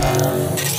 Música